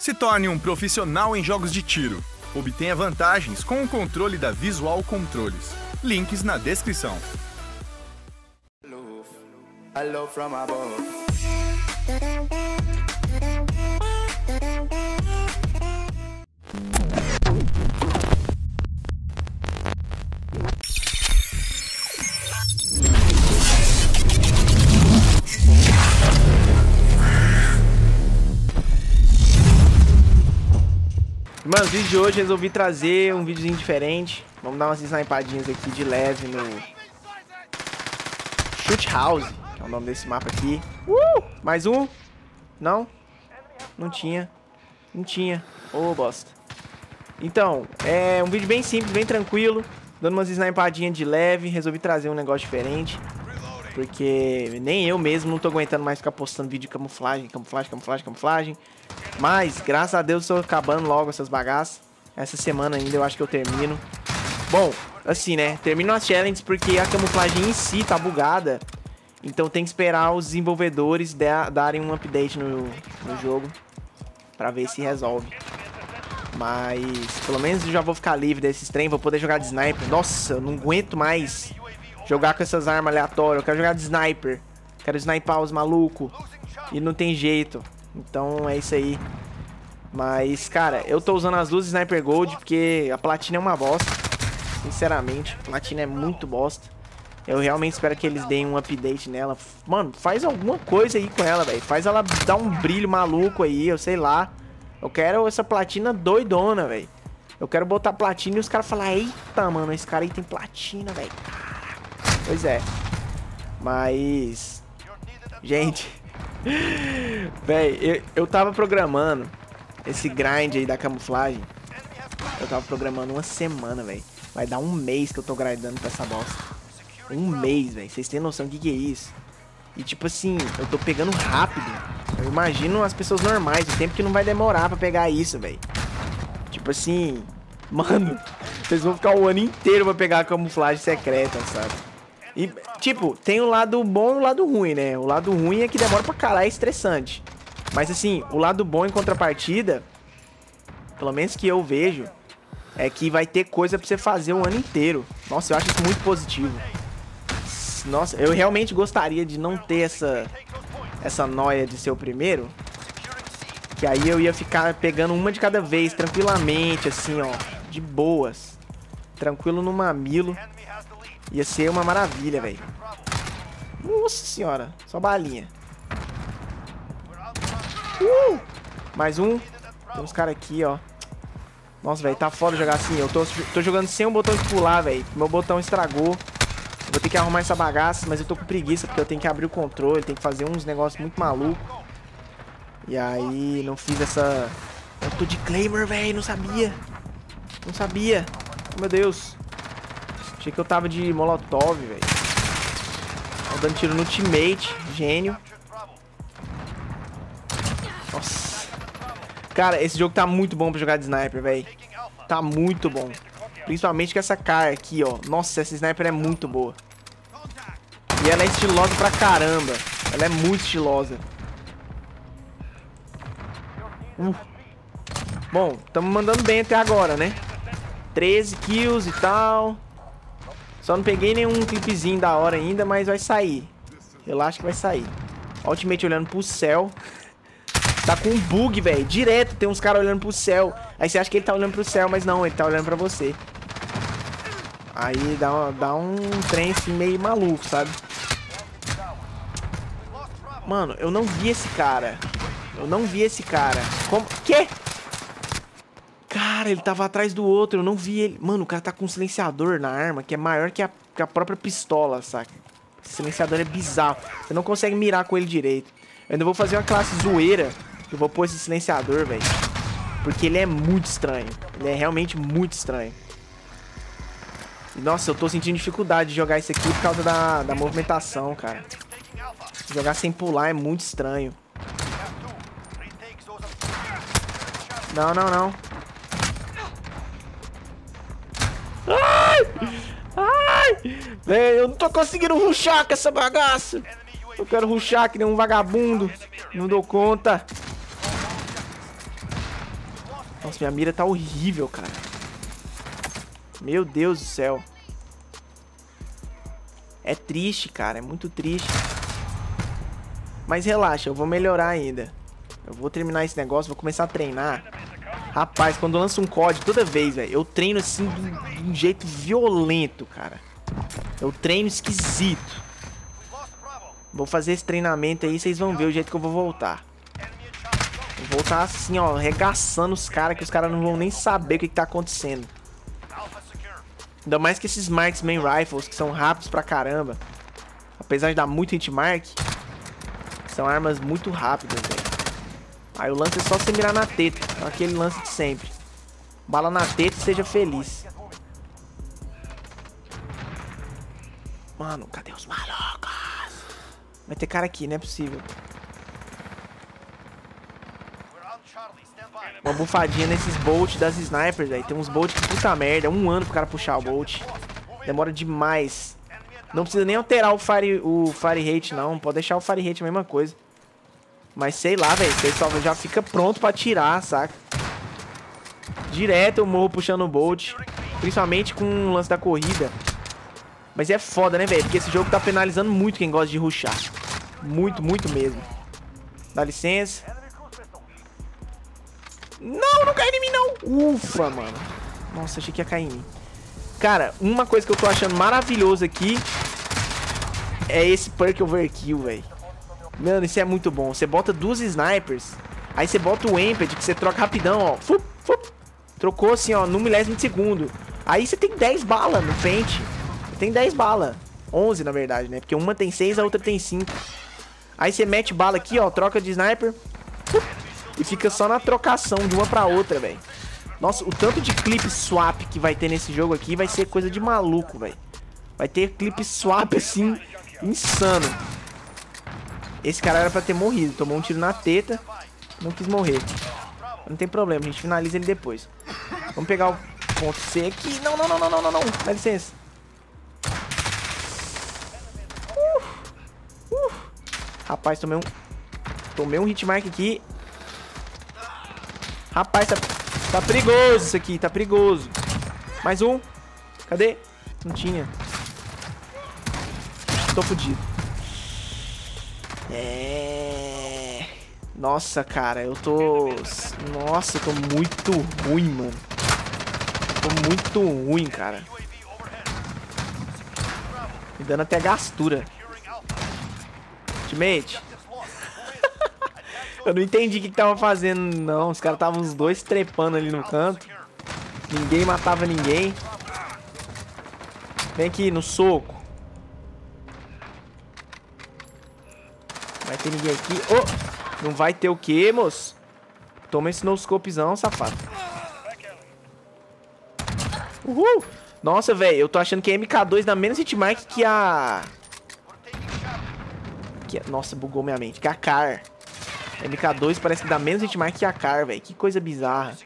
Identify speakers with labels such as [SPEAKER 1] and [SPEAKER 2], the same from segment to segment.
[SPEAKER 1] Se torne um profissional em jogos de tiro. Obtenha vantagens com o controle da Visual Controles. Links na descrição. From above.
[SPEAKER 2] No vídeo de hoje resolvi trazer um videozinho diferente. Vamos dar umas snipadinhas aqui de leve no Shoot House, que é o nome desse mapa aqui. Uh! Mais um? Não? Não tinha. Não tinha. Ô, oh, bosta. Então, é um vídeo bem simples, bem tranquilo. Dando umas snipadinhas de leve. Resolvi trazer um negócio diferente. Porque nem eu mesmo não tô aguentando mais ficar postando vídeo de camuflagem, camuflagem, camuflagem, camuflagem. Mas, graças a Deus, estou acabando logo essas bagaças. Essa semana ainda eu acho que eu termino. Bom, assim, né? Termino as challenges porque a camuflagem em si tá bugada. Então tem que esperar os desenvolvedores darem um update no, no jogo. Pra ver se resolve. Mas, pelo menos eu já vou ficar livre desses trem. Vou poder jogar de sniper. Nossa, eu não aguento mais jogar com essas armas aleatórias. Eu quero jogar de sniper. Quero sniper os malucos. E não tem jeito. Então é isso aí. Mas, cara, eu tô usando as duas Sniper Gold porque a platina é uma bosta. Sinceramente, a platina é muito bosta. Eu realmente espero que eles deem um update nela. Mano, faz alguma coisa aí com ela, velho. Faz ela dar um brilho maluco aí, eu sei lá. Eu quero essa platina doidona, velho. Eu quero botar platina e os caras falar, eita, mano, esse cara aí tem platina, velho. Pois é. Mas... Gente... Véi, eu, eu tava programando esse grind aí da camuflagem. Eu tava programando uma semana, velho. Vai dar um mês que eu tô grindando pra essa bosta. Um mês, velho. Vocês têm noção do que, que é isso? E tipo assim, eu tô pegando rápido. Eu imagino as pessoas normais, o tempo que não vai demorar pra pegar isso, velho. Tipo assim, mano, vocês vão ficar o ano inteiro pra pegar a camuflagem secreta, sabe? E, tipo, tem o lado bom e o lado ruim, né? O lado ruim é que demora pra caralho, é estressante. Mas, assim, o lado bom em contrapartida, pelo menos que eu vejo, é que vai ter coisa pra você fazer o ano inteiro. Nossa, eu acho isso muito positivo. Nossa, eu realmente gostaria de não ter essa, essa noia de ser o primeiro. Que aí eu ia ficar pegando uma de cada vez, tranquilamente, assim, ó. De boas. Tranquilo no mamilo. Ia ser uma maravilha, velho. Nossa senhora. Só balinha. Uh! Mais um. Tem uns caras aqui, ó. Nossa, velho, tá foda jogar assim. Eu tô, tô jogando sem o botão de pular, velho. Meu botão estragou. Eu vou ter que arrumar essa bagaça, mas eu tô com preguiça, porque eu tenho que abrir o controle, tenho que fazer uns negócios muito malucos. E aí, não fiz essa... Eu tô de Claymore, velho, não sabia. Não sabia. Oh, meu Deus. Achei que eu tava de molotov, velho. Dando tiro no teammate. Gênio. Nossa. Cara, esse jogo tá muito bom pra jogar de sniper, velho. Tá muito bom. Principalmente com essa cara aqui, ó. Nossa, essa sniper é muito boa. E ela é estilosa pra caramba. Ela é muito estilosa. Uh. Bom, estamos mandando bem até agora, né? 13 kills e tal. Só não peguei nenhum clipezinho da hora ainda, mas vai sair. Relaxa que vai sair. Ultimate olhando pro céu. Tá com um bug, velho. Direto tem uns caras olhando pro céu. Aí você acha que ele tá olhando pro céu, mas não, ele tá olhando pra você. Aí dá, dá um trem assim meio maluco, sabe? Mano, eu não vi esse cara. Eu não vi esse cara. Como? Que? Cara, ele tava atrás do outro, eu não vi ele. Mano, o cara tá com um silenciador na arma que é maior que a, que a própria pistola, saca? Esse silenciador é bizarro. Você não consegue mirar com ele direito. Eu ainda vou fazer uma classe zoeira. Eu vou pôr esse silenciador, velho. Porque ele é muito estranho. Ele é realmente muito estranho. Nossa, eu tô sentindo dificuldade de jogar isso aqui por causa da, da movimentação, cara. Jogar sem pular é muito estranho. Não, não, não. Eu não tô conseguindo ruxar com essa bagaça. Eu quero ruxar que nem um vagabundo. Não dou conta. Nossa, minha mira tá horrível, cara. Meu Deus do céu. É triste, cara. É muito triste. Mas relaxa, eu vou melhorar ainda. Eu vou terminar esse negócio, vou começar a treinar. Rapaz, quando eu lanço um código, toda vez, velho, eu treino assim de um jeito violento, cara. Eu treino esquisito. Vou fazer esse treinamento aí, vocês vão ver o jeito que eu vou voltar. Vou voltar assim, ó, arregaçando os caras, que os caras não vão nem saber o que, que tá acontecendo. Ainda mais que esses Marksman Rifles, que são rápidos pra caramba. Apesar de dar muito hitmark, são armas muito rápidas, velho. Aí o lance é só você mirar na teta. Aquele lance de sempre. Bala na teta e seja feliz. Mano, cadê os malucos? Vai ter cara aqui, não é possível. Uma bufadinha nesses bolt das snipers, velho. Tem uns bolt que puta merda. É um ano pro cara puxar o bolt. Demora demais. Não precisa nem alterar o fire, o fire rate, não. Pode deixar o fire rate a mesma coisa. Mas sei lá, velho. O pessoal já fica pronto pra tirar, saca? Direto eu morro puxando o Bolt. Principalmente com o lance da corrida. Mas é foda, né, velho? Porque esse jogo tá penalizando muito quem gosta de rushar. Muito, muito mesmo. Dá licença. Não, não cai em mim, não. Ufa, mano. Nossa, achei que ia cair em mim. Cara, uma coisa que eu tô achando maravilhoso aqui é esse perk overkill, velho. Mano, isso é muito bom. Você bota duas snipers, aí você bota o Amped, que você troca rapidão, ó. Fup, fup. Trocou assim, ó, no milésimo de segundo. Aí você tem 10 balas no pente. Tem 10 balas. 11, na verdade, né? Porque uma tem 6, a outra tem 5. Aí você mete bala aqui, ó, troca de sniper. E fica só na trocação de uma pra outra, velho. Nossa, o tanto de clip swap que vai ter nesse jogo aqui vai ser coisa de maluco, velho. Vai ter clip swap, assim, insano. Esse cara era pra ter morrido. Tomou um tiro na teta. Não quis morrer. Não tem problema, a gente finaliza ele depois. Vamos pegar o ponto C aqui. Não, não, não, não, não, não, não. Dá licença. Uh, uh. Rapaz, tomei um... Tomei um hitmark aqui. Rapaz, tá, tá perigoso isso aqui. Tá perigoso. Mais um. Cadê? Não tinha. Tô fudido. É... Nossa, cara, eu tô... Nossa, eu tô muito ruim, mano. Tô muito ruim, cara. Me dando até gastura. Ultimate. eu não entendi o que, que tava fazendo, não. Os caras estavam os dois trepando ali no canto. Ninguém matava ninguém. Vem aqui, no soco. Vai ter ninguém aqui. Oh! Não vai ter o quê, moço? Toma esse noscopezão, safado. Uhul! Nossa, velho, eu tô achando que a MK2 dá menos hitmark que a... Que. Nossa, bugou minha mente. Que a Car. A MK2 parece que dá menos hitmark que a Car, velho. Que coisa bizarra.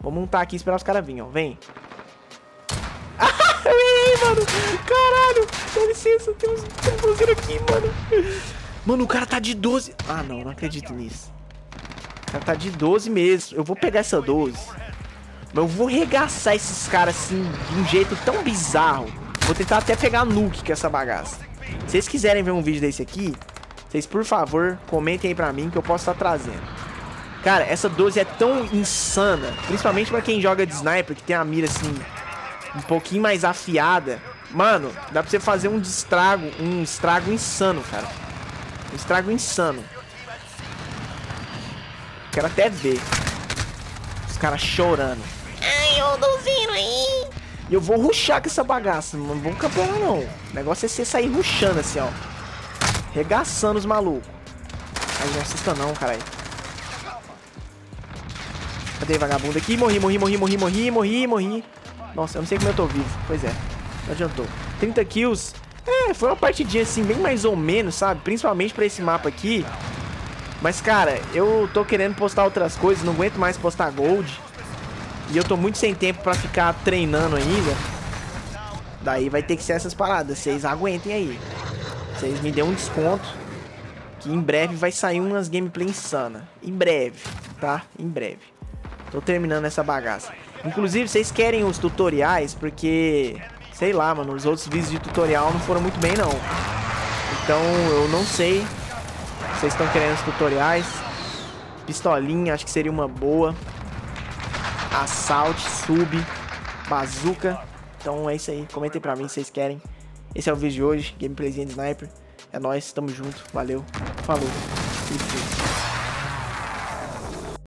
[SPEAKER 2] Vou montar aqui e esperar os caras virem, ó. Vem. Ei, mano. Caralho. Dá licença, tem uns, uns aqui, mano. Mano, o cara tá de 12. Ah, não, não acredito nisso. O cara tá de 12 mesmo. Eu vou pegar essa 12. Mas eu vou regaçar esses caras assim, de um jeito tão bizarro. Vou tentar até pegar nuke com essa bagaça. Se vocês quiserem ver um vídeo desse aqui, vocês, por favor, comentem aí pra mim que eu posso estar trazendo. Cara, essa 12 é tão insana. Principalmente pra quem joga de sniper, que tem a mira assim, um pouquinho mais afiada. Mano, dá pra você fazer um estrago, um estrago insano, cara. Um estrago insano. Quero até ver. Os caras chorando.
[SPEAKER 3] Ai, eu tô vindo aí.
[SPEAKER 2] E eu vou ruxar com essa bagaça. Não vou campear não. O negócio é você sair ruxando assim, ó. Regaçando os malucos. Ai, não assusta não, caralho. Cadê vagabundo aqui? Morri, morri, morri, morri, morri, morri, morri. Nossa, eu não sei como eu tô vivo. Pois é, não adiantou. 30 kills. É, foi uma partidinha assim, bem mais ou menos, sabe? Principalmente pra esse mapa aqui. Mas, cara, eu tô querendo postar outras coisas, não aguento mais postar gold. E eu tô muito sem tempo pra ficar treinando ainda. Daí vai ter que ser essas paradas, vocês aguentem aí. Vocês me dêem um desconto. Que em breve vai sair umas gameplay insana. Em breve, tá? Em breve. Tô terminando essa bagaça. Inclusive, vocês querem os tutoriais, porque... Sei lá, mano, os outros vídeos de tutorial não foram muito bem, não. Então, eu não sei se vocês estão querendo os tutoriais. Pistolinha, acho que seria uma boa. Assault, sub, bazuca. Então é isso aí. Comentem pra mim se vocês querem. Esse é o vídeo de hoje. Gameplayzinho de sniper. É nóis, tamo junto. Valeu. Falou.